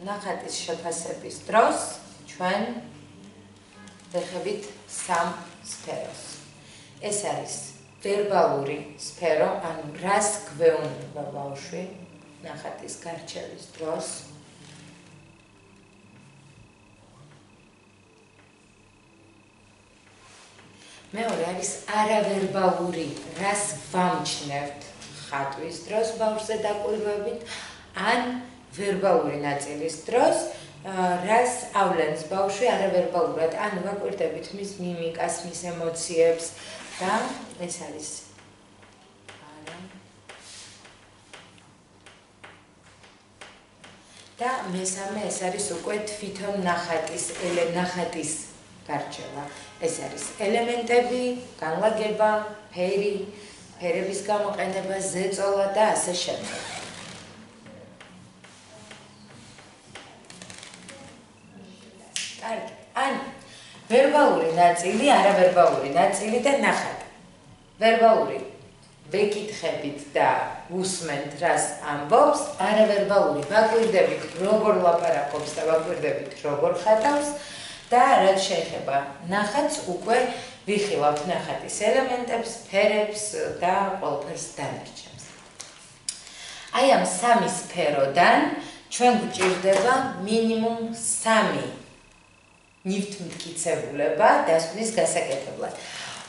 ნახატის შეფასების დროს ჩვენ ვეხებით სამ სფეროს. ეს არის ვერბალური სფერო, ანუ რას გვეუბნება ბავშვი ნახატის გარჩევის დროს. მეორე არის არავერბალური, რას ვამჩნევთ ხატვის დროს ბავშვზე დაკვირვებით, ან ვერბალური ნაწილის დროს რას ავლენს ბავშვი არავერბალურად ან ვაკვირდებით მის მიმიკას, მის ემოციებს და ეს არის და მესამე ეს არის უკვე თვითონ ნახატის ელე ნახატის გარჩევა. ეს არის ელემენტები, განლაგება, ფერი, ფერების გამოყენება, ზეწოლა და ასე შემდეგ. კარგი. ან ვერბალური ნაწილი, არავერბალური ნაწილი და ნახატი. ვერბალური ვეკითხებით და უსმენთ რას ამბობს, არავერბალური ვაკვირდებით როგორ ლაპარაკობს და ვაკვირდებით როგორ ხატავს და რაც შეეხება ნახატს უკვე ვიხილავთ ნახატის ელემენტებს, ფერებს და ყველაფერს დანარჩენს. აი ამ სამი სფეროდან ჩვენ გვჭირდება მინიმუმ 3 ნივთმტკიცებულება დასვნის გასაკეთებლად.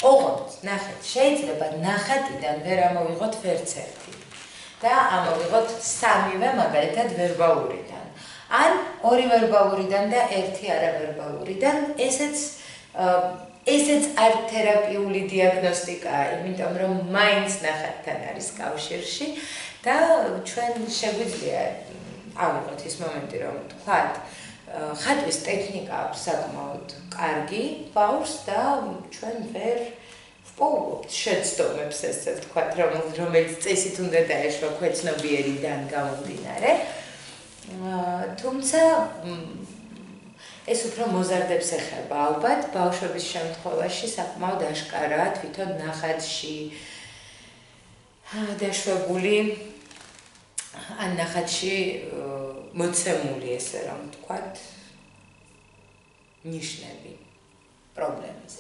ოღონდ ნახეთ, შეიძლება ნახატიდან ვერ ამოვიღოთ ვერც ერთი და ამოვიღოთ სამივე მაგალითად ვერბალურიდან. ან ორი ვერბალურიდან და ერთი არავერბალურიდან, ესეც ესეც არ თერაპიული დიაგნოსტიკაა, იმიტომ რომ მაინც ნახატთან არის კავშირში და ჩვენ შეგვიძლია ავიღოთ ის მომენტი, რომ თქვათ, ხატვის ტექნიკა აქვს საკმაოდ კარგი ბავშვს და ჩვენ ვერ ვპოულობთ შეცდომებს ესე ვთქვა რომ რომელიც წესით უნდა დაეშვა ქვეცნობიერიდან გამომდინარე. თუმცა ეს უფრო მოზარდებს ეხება. ალბათ ბავშვების შემთხვევაში საკმაოდ აშკარაა თვითონ ნახატში დაშვებული ან ნახატში მოცემული ესე რომ ვთქვათ ნიშნები პრობლემის